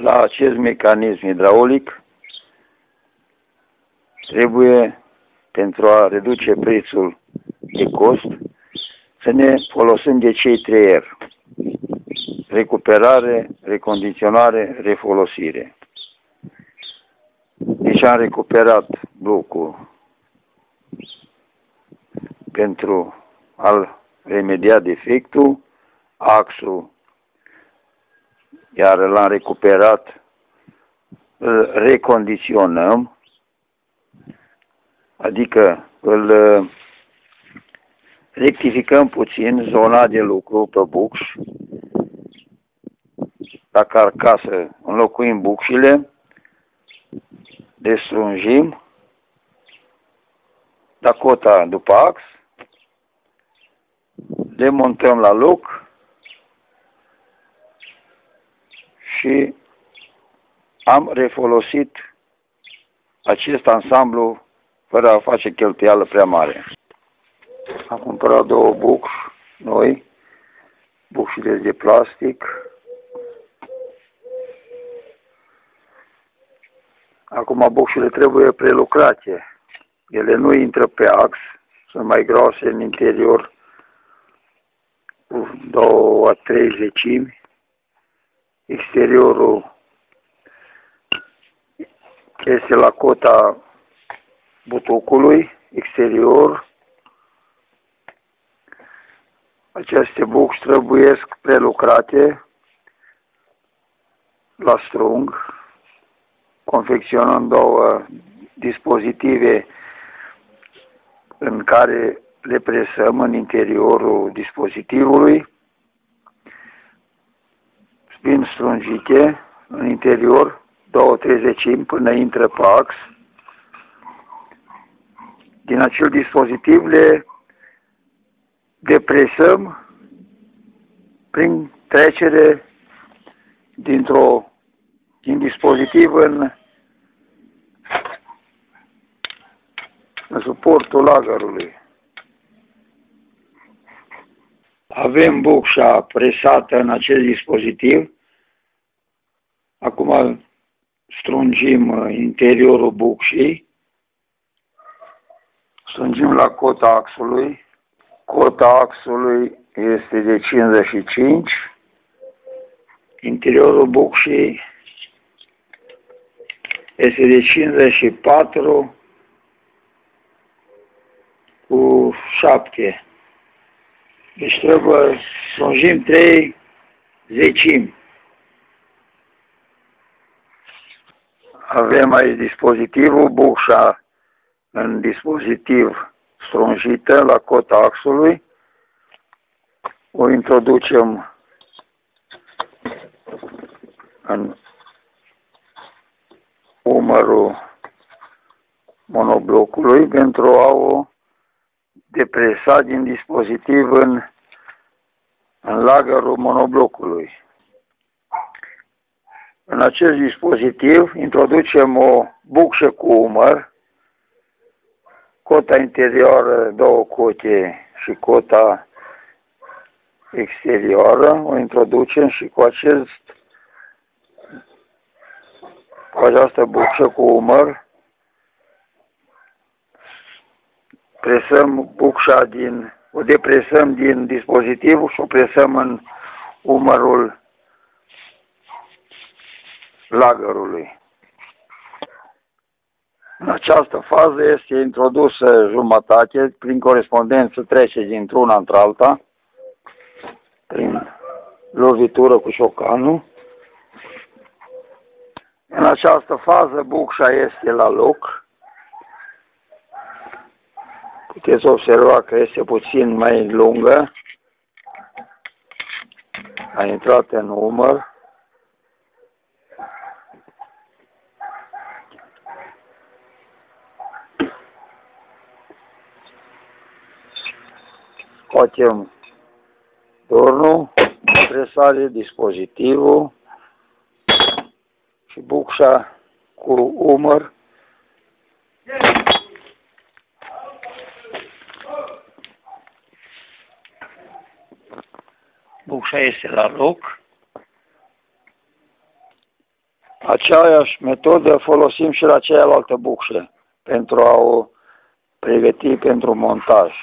la acest mecanism hidraulic trebuie, pentru a reduce prețul de cost, să ne folosim de cei trei R. Recuperare, recondiționare, refolosire. Deci am recuperat blocul pentru a remedia defectul, axul, iar l-am recuperat, îl recondiționăm, adică îl rectificăm puțin zona de lucru pe bucș, la carcasă înlocuim bucșile, destrunjim, Dakota după ax, le montăm la loc și am refolosit acest ansamblu fără a face cheltuială prea mare. Am cumpărat două bucși noi, bucșile de plastic. Acum bucșile trebuie prelucrate. Ele nu intră pe ax, sunt mai groase în interior, cu două a trei zecimi. Exteriorul este la cota butucului exterior. Aceste bucși trebuie prelucrate la strung, confecționând două dispozitive în care le presăm în interiorul dispozitivului, spin strungite în interior, două trezecimi până intră pe ax. Din acel dispozitiv le depresăm prin trecere dintr-o din dispozitiv în în suportul lagărului. Avem bucșa presată în acest dispozitiv. Acum strungim uh, interiorul bucșii. Strungim la cota axului. Cota axului este de 55. Interiorul bucșii este de 54 cu 7. Deci trebuie să lungim 3 zecimi. Avem aici dispozitivul, bușa în dispozitiv strunjită la cota axului. O introducem în umărul monoblocului pentru a o depresat din dispozitiv în, în lagărul monoblocului. În acest dispozitiv introducem o bucșă cu umăr, cota interioară, două cote și cota exterioară, o introducem și cu acest cu această bucșă cu umăr presăm bucșa din, o depresăm din dispozitiv și o presăm în umărul lagărului. În această fază este introdusă jumătate, prin corespondență trece dintr-una într-alta, prin lovitură cu șocanul. În această fază bucșa este la loc, Puteți observa că este puțin mai lungă. A intrat în umăr. Facem tornul, presare, dispozitivul și bucșa cu umăr Bucșa este la loc. Aceeași metodă folosim și la cealaltă bucșă pentru a o pregăti pentru montaj.